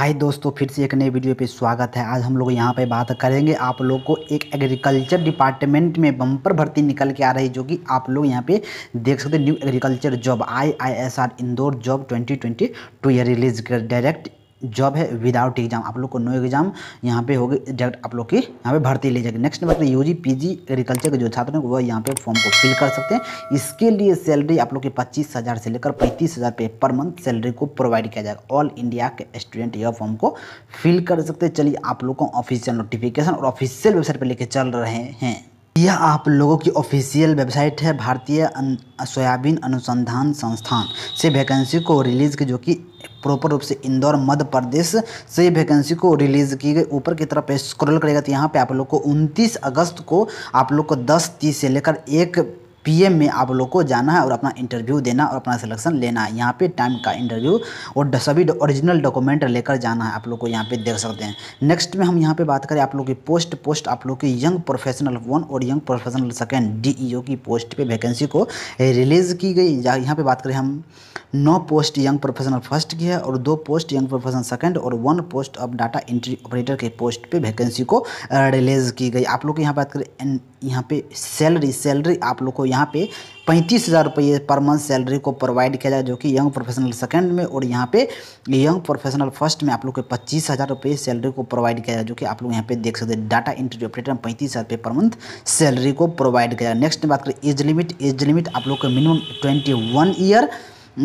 हाय दोस्तों, फिर से एक नए वीडियो पे स्वागत है। आज हम लोग यहाँ पे बात करेंगे आप लोग को एक एग्रीकल्चर डिपार्टमेंट में बम्पर भर्ती निकल के आ रही जो कि आप लोग यहाँ पे देख सकते हैं new agriculture job I I S R Indore job 2022 ये रिलीज़ डायरेक्ट जॉब है विदाउट एग्ज़ाम आप लोग को नो एग्ज़ाम यहाँ पे होगी डायरेक्ट आप लोग की यहाँ पे भर्ती ले जाएगी। Next number P G agriculture के जो छात्र हैं, वह यहाँ पे फॉर्म को फिल कर सकते हैं। इसके लिए सैलरी आप लोग की पच्चीस हज़ार से लेकर पैंतीस हज़ार रुपये पर मंथ सैलरी को प्रोवाइड किया जाएगा। ऑल इंडिया के स्टूडेंट यह फॉर्म को फिल कर सकते हैं। चलिए आप लोग को ऑफिशियल नोटिफिकेशन और ऑफिशियल वेबसाइट पर लेके चल रहे हैं। यह आप लोगों की ऑफिशियल वेबसाइट है, भारतीय सोयाबीन अनुसंधान संस्थान। से वैकेंसी को रिलीज़ की जो कि प्रॉपर रूप से इंदौर, मध्य प्रदेश से वैकेंसी को रिलीज़ की गई। ऊपर की तरफ़ स्क्रॉल करेगा तो यहाँ पे आप लोग को 29 अगस्त को आप लोग को 10 तीस से लेकर एक पीएम में आप लोग को जाना है और अपना इंटरव्यू देना और अपना सिलेक्शन लेना है। यहाँ पे टाइम का इंटरव्यू और सभी ओरिजिनल डॉक्यूमेंट लेकर जाना है। आप लोग को यहाँ पे देख सकते हैं। नेक्स्ट में हम यहाँ पे बात करें आप लोग की पोस्ट पोस्ट आप लोग की यंग प्रोफेशनल वन और यंग प्रोफेशनल सेकेंड डी की पोस्ट पर वैकेंसी को रिलीज़ की गई। यहाँ पर बात करें हम नौ पोस्ट यंग प्रोफेशनल फ़र्स्ट की है और दो पोस्ट यंग प्रोफेशनल सेकंड और one post of data entry operator के पोस्ट पे वैकेंसी को रिलीज़ की गई। आप लोग को यहाँ बात करें यहाँ पे सैलरी सैलरी आप लोग को यहाँ पे पैंतीस हज़ार रुपये पर मंथ सैलरी को प्रोवाइड किया जाए, जो कि यंग प्रोफेशनल सेकंड में और यहाँ पे यंग प्रोफेशनल फ़र्स्ट में आप लोग को पच्चीस हज़ार रुपये सैलरी को प्रोवाइड किया जाए, जो कि आप लोग यहाँ पे देख सकते हैं। डाटा इंट्री ऑपरेटर में पैंतीस हज़ार रुपये पर मंथ सैलरी को प्रोवाइड किया जाए। नेक्स्ट बात करें, एज लिमिट एज लिमिट आप लोग को मिनिमम ट्वेंटी ईयर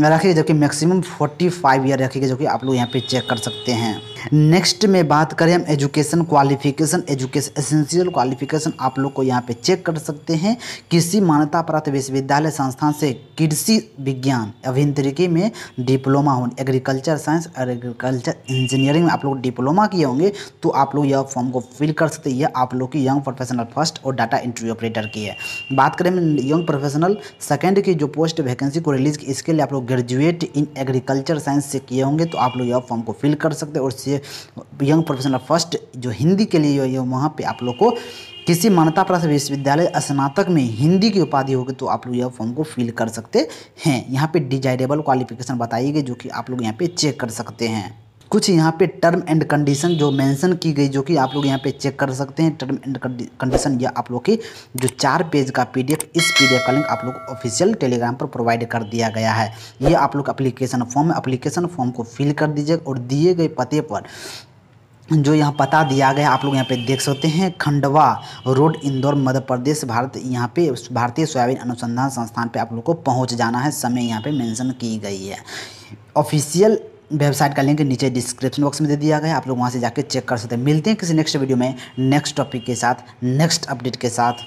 रखेगी जबकि मैक्सिमम फोर्टी फाइव ईयर रखेगी जो कि आप लोग यहाँ पे चेक कर सकते हैं। नेक्स्ट में बात करें हम education qualification education essential qualification आप लोग को यहाँ पे चेक कर सकते हैं। किसी मान्यता प्राप्त विश्वविद्यालय संस्थान से कृषि विज्ञान अभियंत्रिकी में डिप्लोमा होने एग्रीकल्चर साइंस और एग्रीकल्चर इंजीनियरिंग में आप लोग डिप्लोमा किए होंगे तो आप लोग यह फॉर्म को फिल कर सकते हैं। यह आप लोग की यंग प्रोफेशनल फ़र्स्ट और डाटा इंट्री ऑपरेटर की है। बात करें यंग प्रोफेशनल सेकेंड की, जो पोस्ट वैकेंसी को रिलीज़ की इसके लिए आप लोग ग्रेजुएट इन एग्रीकल्चर साइंस से किए होंगे तो आप लोग यह फॉर्म को फिल कर सकते हैं और यंग प्रोफेशनल फ़र्स्ट जो हिंदी के लिए ये वहाँ पे आप लोग को किसी मान्यता प्राप्त विश्वविद्यालय स्नातक में हिंदी की उपाधि होगी तो आप लोग यह फॉर्म को फिल कर सकते हैं। यहाँ पे डिजायरेबल क्वालिफिकेशन बताइएगी जो कि आप लोग यहाँ पे चेक कर सकते हैं। कुछ यहाँ पे टर्म एंड कंडीशन जो मेंशन की गई, जो कि आप लोग यहाँ पे चेक कर सकते हैं। टर्म एंड कंडीशन या आप लोग की जो चार पेज का पीडीएफ इस पीडीएफ का लिंक आप लोग ऑफिशियल टेलीग्राम पर प्रोवाइड कर दिया गया है। ये आप लोग अप्लीकेशन फॉर्म अप्लीकेशन फॉर्म को फिल कर दीजिए और दिए गए पते पर जो यहाँ पता दिया गया आप लोग यहाँ पे देख सकते हैं। खंडवा रोड, इंदौर, मध्य प्रदेश, भारत, यहाँ पे भारतीय सोयाबीन अनुसंधान संस्थान पे आप लोग को पहुँच जाना है। समय यहाँ पे मेंशन की गई है। ऑफिशियल वेबसाइट का लिंक नीचे डिस्क्रिप्शन बॉक्स में दे दिया गया है। आप लोग वहाँ से जाके चेक कर सकते हैं। मिलते हैं किसी नेक्स्ट वीडियो में नेक्स्ट टॉपिक के साथ नेक्स्ट अपडेट के साथ।